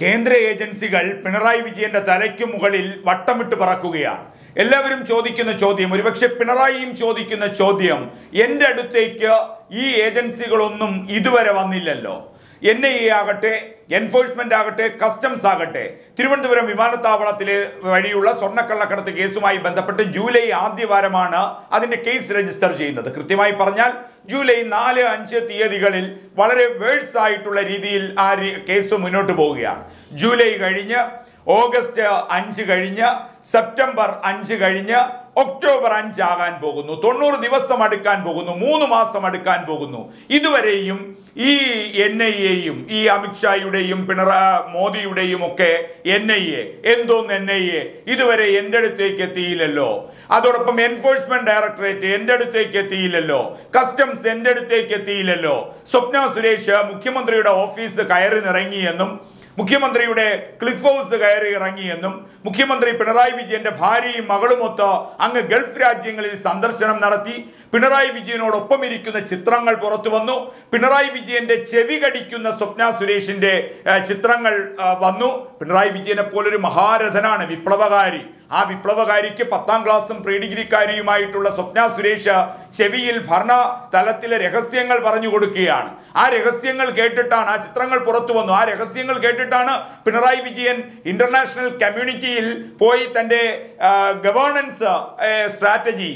കേന്ദ്ര ഏജൻസികൾ പിണറായി വിജയന്റെ തലയ്ക്ക് മുകളിൽ വട്ടമിട്ട് പറക്കുകയാണ്. എല്ലാവരും ചോദിക്കുന്ന ചോദ്യം ഒരുപക്ഷെ പിണറായിയും ചോദിക്കുന്ന ചോദ്യം എന്റെ അടുത്തേക്ക് ഈ ഏജൻസികളൊന്നും ഇതുവരെ വന്നില്ലല്ലോ. എൻ ഐ എ ആകട്ടെ എൻഫോഴ്സ്മെന്റ് ആകട്ടെ കസ്റ്റംസ് ആകട്ടെ തിരുവനന്തപുരം വിമാനത്താവളത്തിലെ വഴിയുള്ള സ്വർണക്കള്ളക്കടത്ത് കേസുമായി ബന്ധപ്പെട്ട് ജൂലൈ ആദ്യവാരമാണ് അതിന്റെ കേസ് രജിസ്റ്റർ ചെയ്യുന്നത്. കൃത്യമായി പറഞ്ഞാൽ ജൂലൈ നാല് അഞ്ച് തീയതികളിൽ വളരെ വേഴ്സ് ആയിട്ടുള്ള രീതിയിൽ ആ കേസ് മുന്നോട്ട് പോവുകയാണ്. ജൂലൈ കഴിഞ്ഞ് ഓഗസ്റ്റ് അഞ്ച് കഴിഞ്ഞ് സെപ്റ്റംബർ അഞ്ച് കഴിഞ്ഞ് ഒക്ടോബർ അഞ്ചാകാൻ പോകുന്നു തൊണ്ണൂറ് ദിവസം അടുക്കാൻ പോകുന്നു മൂന്ന് മാസം അടുക്കാൻ പോകുന്നു. ഇതുവരെയും ഈ എൻ ഐ എയും ഈ അമിത്ഷായുടെയും പിണറാ മോദിയുടെയും ഒക്കെ എൻ ഐ എ എന്തോന്ന് എൻ ഐ എ ഇതുവരെ എന്റെ അടുത്തേക്ക് എത്തിയില്ലല്ലോ. അതോടൊപ്പം എൻഫോഴ്സ്മെന്റ് ഡയറക്ടറേറ്റ് എന്റെ അടുത്തേക്ക് എത്തിയില്ലല്ലോ. കസ്റ്റംസ് എന്റെ അടുത്തേക്ക് എത്തിയില്ലല്ലോ. സ്വപ്ന സുരേഷ് മുഖ്യമന്ത്രിയുടെ ഓഫീസ് കയറി നിറങ്ങിയെന്നും മുഖ്യമന്ത്രിയുടെ ക്ലിഫ് ഹൗസ് കയറി ഇറങ്ങിയെന്നും മുഖ്യമന്ത്രി പിണറായി വിജയന്റെ ഭാര്യയും മകളുമൊത്ത് അങ്ങ് ഗൾഫ് രാജ്യങ്ങളിൽ സന്ദർശനം നടത്തി. പിണറായി വിജയനോടൊപ്പം ഇരിക്കുന്ന ചിത്രങ്ങൾ പുറത്തു വന്നു. പിണറായി വിജയന്റെ ചെവി കടിക്കുന്ന സ്വപ്ന സുരേഷിന്റെ ചിത്രങ്ങൾ വന്നു. പിണറായി വിജയനെ പോലൊരു മഹാരഥനാണ് വിപ്ലവകാരി. ആ വിപ്ലവകാരിക്ക് പത്താം ക്ലാസ്സും പ്രീ ഡിഗ്രിക്കാരിയുമായിട്ടുള്ള സ്വപ്ന സുരേഷ് ചെവിയിൽ ഭരണ തലത്തിലെ രഹസ്യങ്ങൾ പറഞ്ഞു കൊടുക്കുകയാണ്. ആ രഹസ്യങ്ങൾ കേട്ടിട്ടാണ് ആ ചിത്രങ്ങൾ പുറത്തു വന്നു. ആ രഹസ്യങ്ങൾ കേട്ടിട്ടാണ് പിണറായി വിജയൻ ഇന്റർനാഷണൽ കമ്മ്യൂണിറ്റിയിൽ പോയി തന്റെ ഗവേണൻസ് സ്ട്രാറ്റജി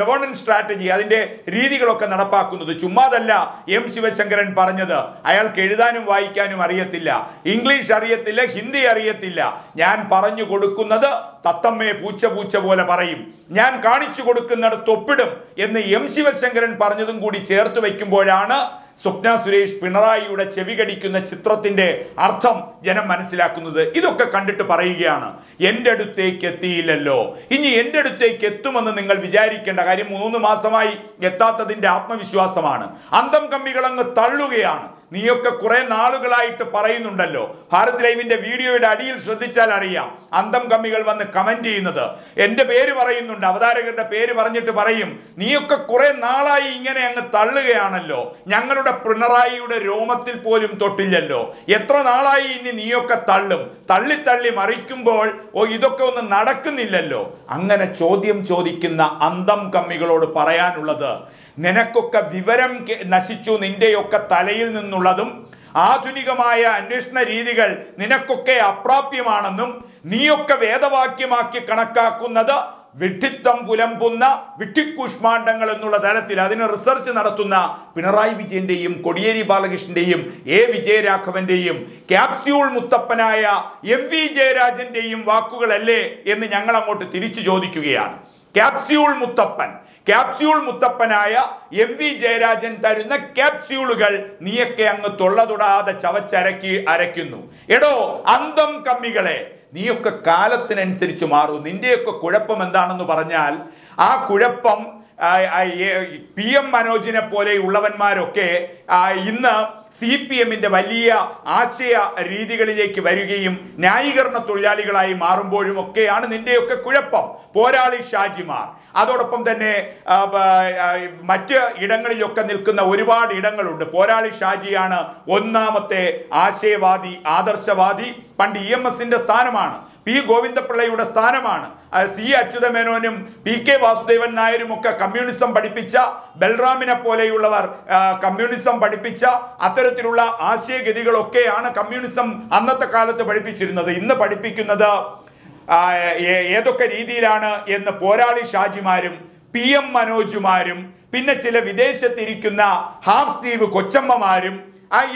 ഗവേണൻസ് സ്ട്രാറ്റജി അതിന്റെ രീതികളൊക്കെ നടപ്പാക്കുന്നത്. ചുമ്മാതല്ല എം ശിവശങ്കരൻ പറഞ്ഞത്. അയാൾക്ക് എഴുതാനും വായിക്കാനും അറിയത്തില്ല. ഇംഗ്ലീഷ് അറിയത്തില്ല ഹിന്ദി അറിയത്തില്ല. ഞാൻ പറഞ്ഞു കൊടുക്കുന്നത് തത്തമ്മയെ പൂച്ച പൂച്ച പോലെ പറയും. ഞാൻ കാണിച്ചു കൊടുക്കുന്നിടത്ത് ഒപ്പിടും എന്ന് എം ശിവശങ്കരൻ പറഞ്ഞതും കൂടി ചേർത്ത് വയ്ക്കുമ്പോഴാണ് സ്വപ്ന സുരേഷ് പിണറായിയുടെ ചെവി കടിക്കുന്ന ചിത്രത്തിന്റെ അർത്ഥം ജനം മനസ്സിലാക്കുന്നത്. ഇതൊക്കെ കണ്ടിട്ട് പറയുകയാണ് എന്റെ അടുത്തേക്ക് എത്തിയില്ലല്ലോ. ഇനി എന്റെ അടുത്തേക്ക് എത്തുമെന്ന് നിങ്ങൾ വിചാരിക്കേണ്ട കാര്യം മൂന്ന് മാസമായി എത്താത്തതിന്റെ ആത്മവിശ്വാസമാണ്. അന്തം കമ്മികൾ അങ്ങ് തള്ളുകയാണ്. നീയൊക്കെ കുറെ നാളുകളായിട്ട് പറയുന്നുണ്ടല്ലോ. ഭാരത് ലൈവിന്റെ വീഡിയോയുടെ അടിയിൽ ശ്രദ്ധിച്ചാൽ അറിയാം. അന്തം കമ്മികൾ വന്ന് കമന്റ് ചെയ്യുന്നത്. എന്റെ പേര് പറയുന്നുണ്ട്. അവതാരകരുടെ പേര് പറഞ്ഞിട്ട് പറയും നീയൊക്കെ കുറെ നാളായി ഇങ്ങനെ അങ്ങ് തള്ളുകയാണല്ലോ. ഞങ്ങളുടെ പിണറായിയുടെ രോമത്തിൽ പോലും തൊട്ടില്ലല്ലോ. എത്ര നാളായി ഇനി നീയൊക്കെ തള്ളും? തള്ളി തള്ളി മറിക്കുമ്പോൾ ഓ ഇതൊക്കെ ഒന്നും നടക്കുന്നില്ലല്ലോ. അങ്ങനെ ചോദ്യം ചോദിക്കുന്ന അന്തം കമ്മികളോട് പറയാനുള്ളത് നിനക്കൊക്കെ വിവരം നശിച്ചു നിന്റെയൊക്കെ തലയിൽ നിന്നുള്ളതും ആധുനികമായ അന്വേഷണ രീതികൾ നിനക്കൊക്കെ അപ്രാപ്യമാണെന്നും നീയൊക്കെ വേദവാക്യമാക്കി കണക്കാക്കുന്നത് വിഡ്ഢിത്തം പുലമ്പുന്ന വിഡ്ഢിക്കുഷ്മാണ്ഡങ്ങൾ എന്നുള്ള തരത്തിൽ അതിന് റിസർച്ച് നടത്തുന്ന പിണറായി വിജയന്റെയും കൊടിയേരി ബാലകൃഷ്ണന്റെയും എ വിജയരാഘവന്റെയും ക്യാപ്സ്യൂൾ മുത്തപ്പനായ എം വി ജയരാജന്റെയും വാക്കുകളല്ലേ എന്ന് ഞങ്ങൾ അങ്ങോട്ട് തിരിച്ചു ചോദിക്കുകയാണ്. ക്യാപ്സ്യൂൾ മുത്തപ്പൻ ക്യാപ്സ്യൂൾ മുത്തപ്പനായ എം വി ജയരാജൻ തരുന്ന ക്യാപ്സ്യൂളുകൾ നീയൊക്കെ അങ്ങ് തൊള്ളതൊടാതെ ചവച്ചരക്കി അരയ്ക്കുന്നു. എടോ അന്തം കമ്മികളെ നീയൊക്കെ കാലത്തിനനുസരിച്ച് മാറും. നിന്റെയൊക്കെ കുഴപ്പം എന്താണെന്ന് പറഞ്ഞാൽ ആ കുഴപ്പം പി എം മനോജിനെ പോലെയുള്ളവന്മാരൊക്കെ ഇന്ന് സി പി എമ്മിന്റെ വലിയ ആശയ രീതികളിലേക്ക് വരികയും ന്യായീകരണ തൊഴിലാളികളായി മാറുമ്പോഴും ഒക്കെയാണ് നിന്റെയൊക്കെ കുഴപ്പം. പോരാളി ഷാജിമാർ. അതോടൊപ്പം തന്നെ മറ്റ് ഇടങ്ങളിലൊക്കെ നിൽക്കുന്ന ഒരുപാട് ഇടങ്ങളുണ്ട്. പോരാളി ഷാജിയാണ് ഒന്നാമത്തെ ആശയവാദി ആദർശവാദി പണ്ട് ഇ എം എസിന്റെ സ്ഥാനമാണ്. പി ഗോവിന്ദപിള്ളയുടെ സ്ഥാനമാണ്. സി അച്യുതമേനോനും പി കെ വാസുദേവൻ നായരും ഒക്കെ കമ്മ്യൂണിസം പഠിപ്പിച്ച ബൽറാമിനെ പോലെയുള്ളവർ കമ്മ്യൂണിസം പഠിപ്പിച്ച അത്തരത്തിലുള്ള ആശയഗതികളൊക്കെയാണ് കമ്മ്യൂണിസം അന്നത്തെ കാലത്ത് പഠിപ്പിച്ചിരുന്നത്. ഇന്ന് പഠിപ്പിക്കുന്നത് ഏതൊക്കെ രീതിയിലാണ് എന്ന് പോരാളി ഷാജിമാരും പി എം മനോജുമാരും പിന്നെ ചില വിദേശത്തിരിക്കുന്ന ഹാഫ് സ്റ്റീവ് കൊച്ചമ്മമാരും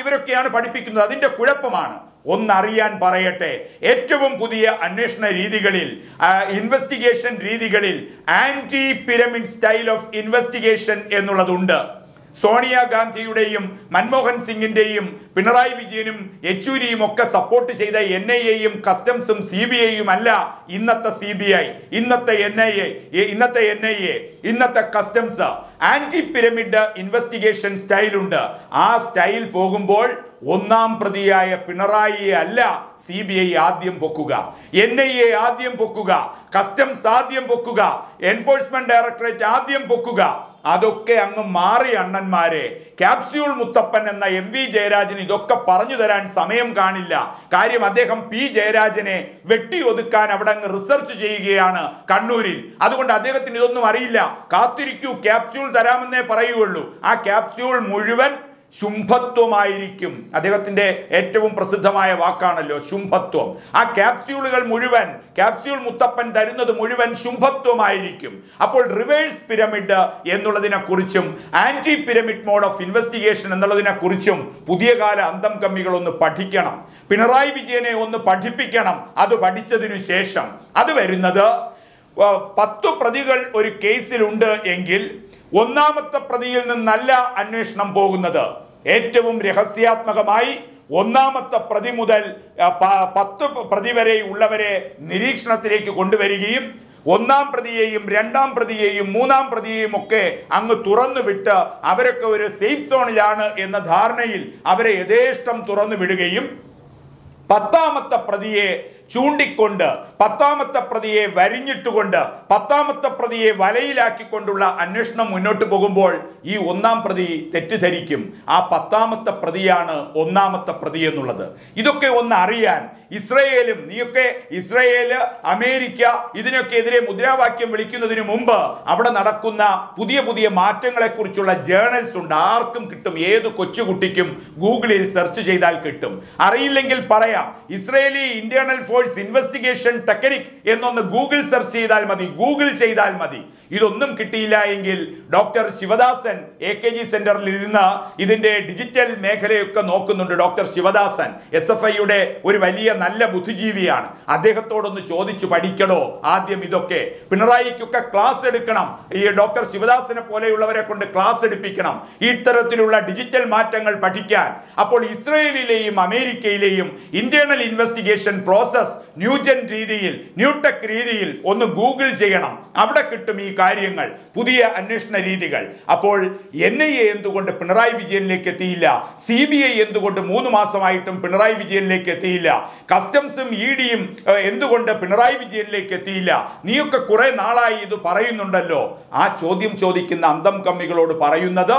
ഇവരൊക്കെയാണ് പഠിപ്പിക്കുന്നത്. അതിന്റെ കുഴപ്പമാണ്. ഒന്നറിയാൻ പറയട്ടെ. ഏറ്റവും പുതിയ അന്വേഷണ രീതികളിൽ ഇൻവെസ്റ്റിഗേഷൻ രീതികളിൽ anti pyramid style of investigation എന്നുള്ളതുണ്ട്. സോണിയാഗാന്ധിയുടെയും മൻമോഹൻ സിംഗിന്റെയും പിണറായി വിജയനും യെച്ചൂരിയും ഒക്കെ സപ്പോർട്ട് ചെയ്ത എൻ ഐ എയും കസ്റ്റംസും സി ബി ഐയും അല്ല ഇന്നത്തെ സി ബി ഐ. ഇന്നത്തെ എൻ ഐ എ ഇന്നത്തെ എൻ ഐ എ ഇന്നത്തെ കസ്റ്റംസ് ആന്റി പിരമിഡ് ഇൻവെസ്റ്റിഗേഷൻ സ്റ്റൈലുണ്ട് ആ സ്റ്റൈൽ പോകുമ്പോൾ ഒന്നാം പ്രതിയായ പിണറായിയെ അല്ല സി ബി ഐ ആദ്യം പൊക്കുക. എൻ ഐ എ ആദ്യം പൊക്കുക. കസ്റ്റംസ് ആദ്യം പൊക്കുക. എൻഫോഴ്സ്മെന്റ് ഡയറക്ടറേറ്റ് ആദ്യം പൊക്കുക. അതൊക്കെ അങ്ങ് മാറി അണ്ണന്മാരെ. ക്യാപ്സ്യൂൾ മുത്തപ്പൻ എന്ന എം വി ജയരാജൻ ഇതൊക്കെ പറഞ്ഞു തരാൻ സമയം കാണില്ല. കാര്യം അദ്ദേഹം പി ജയരാജനെ വെട്ടിയൊതുക്കാൻ അവിടെ അങ്ങ് റിസർച്ച് ചെയ്യുകയാണ് കണ്ണൂരിൽ. അതുകൊണ്ട് അദ്ദേഹത്തിന് ഇതൊന്നും അറിയില്ല. കാത്തിരിക്കൂ ക്യാപ്സ്യൂൾ തരാമെന്നേ പറയുകയുള്ളൂ. ആ ക്യാപ്സ്യൂൾ മുഴുവൻ ശുംഭത്വമായിരിക്കും. അദ്ദേഹത്തിന്റെ ഏറ്റവും പ്രസിദ്ധമായ വാക്കാണല്ലോ ശുംഭത്വം. ആ ക്യാപ്സ്യൂളുകൾ മുഴുവൻ ക്യാപ്സ്യൂൾ മുത്തപ്പൻ തരുന്നത് മുഴുവൻ ശുംഭത്വമായിരിക്കും. അപ്പോൾ reverse pyramid എന്നുള്ളതിനെക്കുറിച്ചും anti pyramid mode of investigation എന്നുള്ളതിനെക്കുറിച്ചും പുതിയ കാല അന്തം കമ്മികൾ ഒന്ന് പഠിക്കണം. പിണറായി വിജയനെ ഒന്ന് പഠിപ്പിക്കണം. അത് പഠിച്ചതിനു ശേഷം. അത് വരുന്നത് പത്തു പ്രതികൾ ഒരു കേസിലുണ്ട് എങ്കിൽ ഒന്നാമത്തെ പ്രതിയിൽ നിന്നല്ല അന്വേഷണം പോകുന്നത്. ഏറ്റവും രഹസ്യാത്മകമായി ഒന്നാമത്തെ പ്രതി മുതൽ പത്ത് പ്രതി വരെ ഉള്ളവരെ നിരീക്ഷണത്തിലേക്ക് കൊണ്ടുവരികയും ഒന്നാം പ്രതിയെയും രണ്ടാം പ്രതിയെയും മൂന്നാം പ്രതിയെയും ഒക്കെ അങ്ങ് തുറന്നു വിട്ട് അവരൊക്കെ ഒരു സേഫ് സോണിലാണ് എന്ന ധാരണയിൽ അവരെ യഥേഷ്ടം തുറന്നു വിടുകയും പത്താമത്തെ പ്രതിയെ ചൂണ്ടിക്കൊണ്ട് പത്താമത്തെ പ്രതിയെ വരിഞ്ഞിട്ടുകൊണ്ട് പത്താമത്തെ പ്രതിയെ വലയിലാക്കിക്കൊണ്ടുള്ള അന്വേഷണം മുന്നോട്ട് പോകുമ്പോൾ ഈ ഒന്നാം പ്രതി തെറ്റിദ്ധരിക്കും. ആ പത്താമത്തെ പ്രതിയാണ് ഒന്നാമത്തെ പ്രതി എന്നുള്ളത്. ഇതൊക്കെ ഒന്ന് അറിയാൻ ഇസ്രയേലും നീയൊക്കെ ഇസ്രയേൽ അമേരിക്ക ഇതിനൊക്കെ എതിരെ മുദ്രാവാക്യം വിളിക്കുന്നതിന് മുമ്പ് അവിടെ നടക്കുന്ന പുതിയ പുതിയ മാറ്റങ്ങളെക്കുറിച്ചുള്ള ജേണൽസ് ഉണ്ട്. ആർക്കും കിട്ടും ഏത് കൊച്ചുകുട്ടിക്കും ഗൂഗിളിൽ സെർച്ച് ചെയ്താൽ കിട്ടും. അറിയില്ലെങ്കിൽ പറയാം Israeli internal force investigation technique എന്നൊന്ന് ഗൂഗിൾ സെർച്ച് ചെയ്താൽ മതി ഗൂഗിൾ ചെയ്താൽ മതി. ഇതൊന്നും കിട്ടിയില്ല എങ്കിൽ doctor Sivadasan A K G സെന്ററിൽ ഇരുന്ന് ഇതിന്റെ ഡിജിറ്റൽ മേഖലയൊക്കെ നോക്കുന്നുണ്ട്. ഡോക്ടർ ശിവദാസൻ എസ് എഫ് ഐയുടെ ഒരു വലിയ നല്ല ബുദ്ധിജീവിയാണ്. അദ്ദേഹത്തോടൊന്ന് ചോദിച്ചു പഠിക്കണോ ആദ്യം ഇതൊക്കെ. പിണറായിക്കൊക്കെ ക്ലാസ് എടുക്കണം. ഈ ഡോക്ടർ ശിവദാസിനെ പോലെയുള്ളവരെ കൊണ്ട് ക്ലാസ് എടുപ്പിക്കണം. ഈ തരത്തിലുള്ള ഡിജിറ്റൽ മാറ്റങ്ങൾ പഠിക്കാൻ. അപ്പോൾ ഇസ്രയേലിലെയും അമേരിക്കയിലെയും internal investigation process new gen രീതിയിൽ ന്യൂടെക് രീതിയിൽ ഒന്ന് ഗൂഗിൾ ചെയ്യണം. അവിടെ കിട്ടും ഈ കാര്യങ്ങൾ. പുതിയ അന്വേഷണ രീതികൾ. അപ്പോൾ എൻ ഐ എ എന്തുകൊണ്ട് പിണറായി വിജയനിലേക്ക് എത്തിയില്ല? സി ബി ഐ എന്തുകൊണ്ട് മൂന്ന് മാസമായിട്ടും പിണറായി വിജയനിലേക്ക് എത്തിയില്ല? കസ്റ്റംസും ഇ ഡിയും എന്തുകൊണ്ട് പിണറായി വിജയനിലേക്ക് എത്തിയില്ല? നീയൊക്കെ കുറെ നാളായി ഇത് പറയുന്നുണ്ടല്ലോ. ആ ചോദ്യം ചോദിക്കുന്ന അന്തം കമ്മികളോട് പറയുന്നത്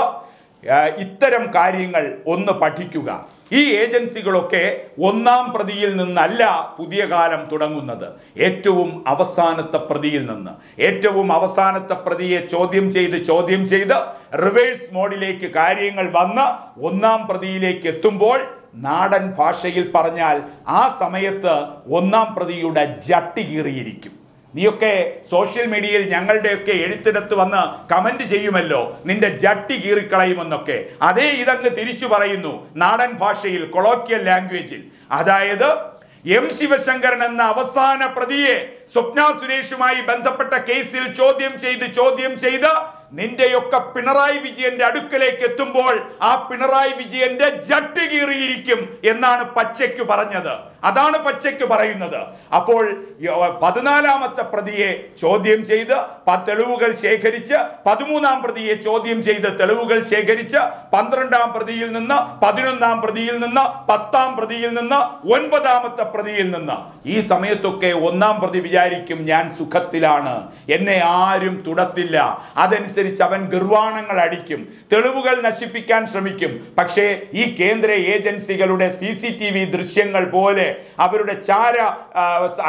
ഇത്തരം കാര്യങ്ങൾ ഒന്ന് പഠിക്കുക. ഈ ഏജൻസികളൊക്കെ ഒന്നാം പ്രതിയിൽ നിന്നല്ല പുതിയ കാലം തുടങ്ങുന്നത്. ഏറ്റവും അവസാനത്തെ പ്രതിയിൽ നിന്ന്. ഏറ്റവും അവസാനത്തെ പ്രതിയെ ചോദ്യം ചെയ്ത് ചോദ്യം ചെയ്ത് റിവേഴ്സ് മോഡിലേക്ക് കാര്യങ്ങൾ വന്ന് ഒന്നാം പ്രതിയിലേക്ക് എത്തുമ്പോൾ നാടൻ ഭാഷയിൽ പറഞ്ഞാൽ ആ സമയത്ത് ഒന്നാം പ്രതിയുടെ ജട്ടി കീറിയിരിക്കും. നീയൊക്കെ സോഷ്യൽ മീഡിയയിൽ ഞങ്ങളുടെയൊക്കെ എഴുത്തിടത്ത് വന്ന് കമന്റ് ചെയ്യുമല്ലോ? നിന്റെ ജട്ടി കീറിക്കളയുമെന്നൊക്കെ. അതേ ഇതങ്ങ് തിരിച്ചു പറയുന്നു നാടൻ ഭാഷയിൽ കൊളോക്കിയൽ ലാംഗ്വേജിൽ. അതായത് എം ശിവശങ്കരൻ എന്ന അവസാന പ്രതിയെ സ്വപ്ന സുരേഷുമായി ബന്ധപ്പെട്ട കേസിൽ ചോദ്യം ചെയ്ത് ചോദ്യം ചെയ്ത് നിന്റെയൊക്കെ പിണറായി വിജയന്റെ അടുക്കലേക്ക് എത്തുമ്പോൾ ആ പിണറായി വിജയന്റെ ജട്ടി കീറിയിരിക്കും എന്നാണ് പച്ചയ്ക്ക് പറഞ്ഞത്. അതാണ് പച്ചയ്ക്ക് പറയുന്നത്. അപ്പോൾ പതിനാലാമത്തെ പ്രതിയെ ചോദ്യം ചെയ്ത് തെളിവുകൾ ശേഖരിച്ച് പതിമൂന്നാം പ്രതിയെ ചോദ്യം ചെയ്ത് തെളിവുകൾ ശേഖരിച്ച് പന്ത്രണ്ടാം പ്രതിയിൽ നിന്ന് പതിനൊന്നാം പ്രതിയിൽ നിന്ന് പത്താം പ്രതിയിൽ നിന്ന് ഒൻപതാമത്തെ പ്രതിയിൽ നിന്ന്. ഈ സമയത്തൊക്കെ ഒന്നാം പ്രതി വിചാരിക്കും ഞാൻ സുഖത്തിലാണ്. എന്നെ ആരും തുടത്തില്ല. അതനുസരിച്ച് അവൻ ഗർവാണങ്ങൾ അടിക്കും. തെളിവുകൾ നശിപ്പിക്കാൻ ശ്രമിക്കും. പക്ഷേ ഈ കേന്ദ്ര ഏജൻസികളുടെ സി ദൃശ്യങ്ങൾ പോലെ അവരുടെ ചാര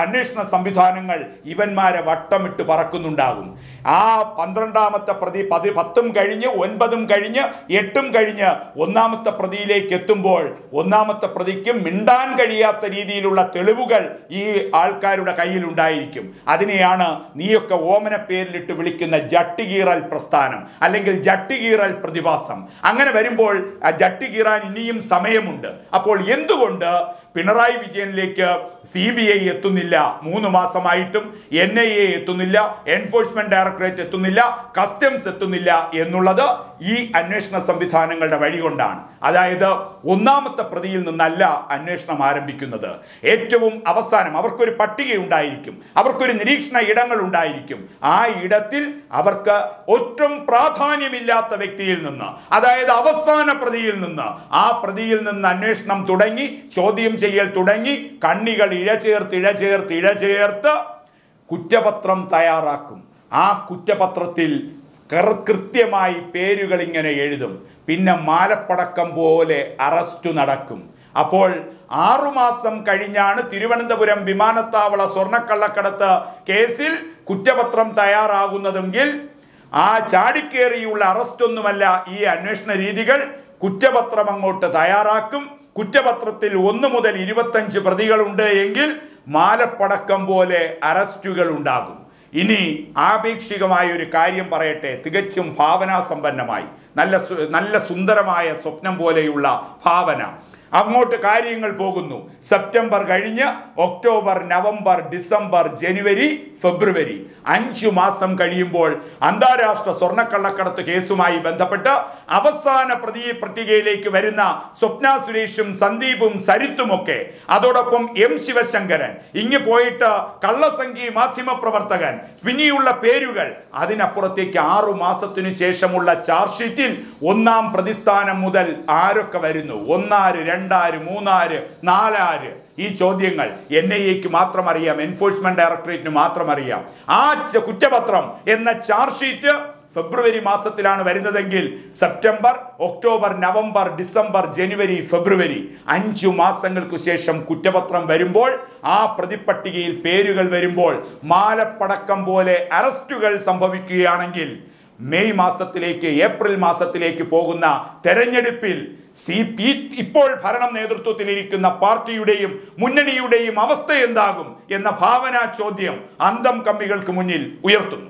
അന്വേഷണ സംവിധാനങ്ങൾ ഇവന്മാരെ വട്ടമിട്ട് പറക്കുന്നുണ്ടാകും. ആ പന്ത്രണ്ടാമത്തെ പ്രതി പതി പത്തും കഴിഞ്ഞ് ഒൻപതും കഴിഞ്ഞ് എട്ടും കഴിഞ്ഞ് ഒന്നാമത്തെ പ്രതിയിലേക്ക് എത്തുമ്പോൾ ഒന്നാമത്തെ പ്രതിക്ക് മിണ്ടാൻ കഴിയാത്ത രീതിയിലുള്ള തെളിവുകൾ ഈ ആൾക്കാരുടെ കയ്യിലുണ്ടായിരിക്കും. അതിനെയാണ് നീയൊക്കെ ഓമന പേരിലിട്ട് വിളിക്കുന്ന ജട്ടികീറൽ പ്രസ്ഥാനം അല്ലെങ്കിൽ ജട്ടികീറൽ പ്രതിഭാസം. അങ്ങനെ വരുമ്പോൾ ജട്ടികീറാൻ ഇനിയും സമയമുണ്ട്. അപ്പോൾ എന്തുകൊണ്ട് പിണറായി വിജയനിലേക്ക് സി ബി ഐ എത്തുന്നില്ല. മൂന്ന് മാസമായിട്ടും എൻ ഐ എ എത്തുന്നില്ല എൻഫോഴ്സ്മെന്റ് ഡയറക്ടറേറ്റ് എത്തുന്നില്ല കസ്റ്റംസ് എത്തുന്നില്ല എന്നുള്ളത് ഈ അന്വേഷണ സംവിധാനങ്ങളുടെ വഴി കൊണ്ടാണ്. അതായത് ഒന്നാമത്തെ പ്രതിയിൽ നിന്നല്ല അന്വേഷണം ആരംഭിക്കുന്നത്. ഏറ്റവും അവസാനം അവർക്കൊരു പട്ടിക ഉണ്ടായിരിക്കും അവർക്കൊരു നിരീക്ഷണ ഇടങ്ങൾ ഉണ്ടായിരിക്കും. ആ ഇടത്തിൽ അവർക്ക് ഒട്ടും പ്രാധാന്യമില്ലാത്ത വ്യക്തിയിൽ നിന്ന് അതായത് അവസാന പ്രതിയിൽ നിന്ന് ആ പ്രതിയിൽ നിന്ന് അന്വേഷണം തുടങ്ങി ചോദ്യം ചെയ്യൽ തുടങ്ങി കണ്ണികൾ ഇഴചേർത്ത് ഇഴചേർത്ത് ഇഴചേർത്ത് കുറ്റപത്രം തയ്യാറാക്കും. ആ കുറ്റപത്രത്തിൽ കൃത്യമായി പേരുകൾ ഇങ്ങനെ എഴുതും. പിന്നെ മാലപ്പടക്കം പോലെ അറസ്റ്റ് നടക്കും. അപ്പോൾ ആറുമാസം കഴിഞ്ഞാണ് തിരുവനന്തപുരം വിമാനത്താവള സ്വർണക്കള്ളക്കടത്ത് കേസിൽ കുറ്റപത്രം തയ്യാറാകുന്നതെങ്കിൽ ആ ചാടിക്കേറിയുള്ള അറസ്റ്റ് ഒന്നുമല്ല ഈ അന്വേഷണ രീതികൾ. കുറ്റപത്രം അങ്ങോട്ട് തയ്യാറാക്കും. കുറ്റപത്രത്തിൽ ഒന്ന് മുതൽ ഇരുപത്തഞ്ച് പ്രതികളുണ്ട് എങ്കിൽ മാലപ്പടക്കം പോലെ അറസ്റ്റുകൾ ഉണ്ടാകും. ഇനി ആപേക്ഷികമായ ഒരു കാര്യം പറയട്ടെ. തികച്ചും ഭാവനാസമ്പന്നമായി. നല്ല നല്ല സുന്ദരമായ സ്വപ്നം പോലെയുള്ള ഭാവന. അങ്ങോട്ട് കാര്യങ്ങൾ പോകുന്നു. സെപ്റ്റംബർ കഴിഞ്ഞ് ഒക്ടോബർ നവംബർ ഡിസംബർ ജനുവരി ഫെബ്രുവരി. അഞ്ചു മാസം കഴിയുമ്പോൾ അന്താരാഷ്ട്ര സ്വർണക്കള്ളക്കടത്ത് കേസുമായി ബന്ധപ്പെട്ട് അവസാന പ്രതി പട്ടികയിലേക്ക് വരുന്ന സ്വപ്ന സുരേഷും സന്ദീപും സരിത്തുമൊക്കെ. അതോടൊപ്പം എം ശിവശങ്കരൻ. ഇങ്ങ് പോയിട്ട് കള്ളസംഖ്യ മാധ്യമ പ്രവർത്തകൻ പിന്നെയുള്ള പേരുകൾ. അതിനപ്പുറത്തേക്ക് ആറു മാസത്തിനു ശേഷമുള്ള ചാർജ് ഷീറ്റിൽ ഒന്നാം പ്രതിസ്ഥാനം മുതൽ ആരൊക്കെ വരുന്നു? ഒന്നാര് രണ്ടാര് മൂന്നാര് നാലാര്? ഈ ചോദ്യങ്ങൾ എൻ ഐ എക്ക് മാത്രം അറിയാം എൻഫോഴ്സ്മെന്റ് ഡയറക്ടറേറ്റിന് മാത്രം അറിയാം ആ കുറ്റപത്രം എന്ന ചാർജ് ഷീറ്റ് ഫെബ്രുവരി മാസത്തിലാണ് വരുന്നതെങ്കിൽ സെപ്റ്റംബർ ഒക്ടോബർ നവംബർ ഡിസംബർ ജനുവരി ഫെബ്രുവരി അഞ്ചു മാസങ്ങൾക്കു ശേഷം കുറ്റപത്രം വരുമ്പോൾ ആ പ്രതിപ്പട്ടികയിൽ പേരുകൾ വരുമ്പോൾ മാലപ്പടക്കം പോലെ അറസ്റ്റുകൾ സംഭവിക്കുകയാണെങ്കിൽ മെയ് മാസത്തിലേക്ക് ഏപ്രിൽ മാസത്തിലേക്ക് പോകുന്ന തെരഞ്ഞെടുപ്പിൽ സി പി ഇപ്പോൾ ഭരണം നേതൃത്വത്തിലിരിക്കുന്ന പാർട്ടിയുടെയും മുന്നണിയുടെയും അവസ്ഥ എന്താകും എന്ന ഭാവനാ ചോദ്യം അന്തം കമ്മികൾക്ക് മുന്നിൽ ഉയർത്തുന്നു.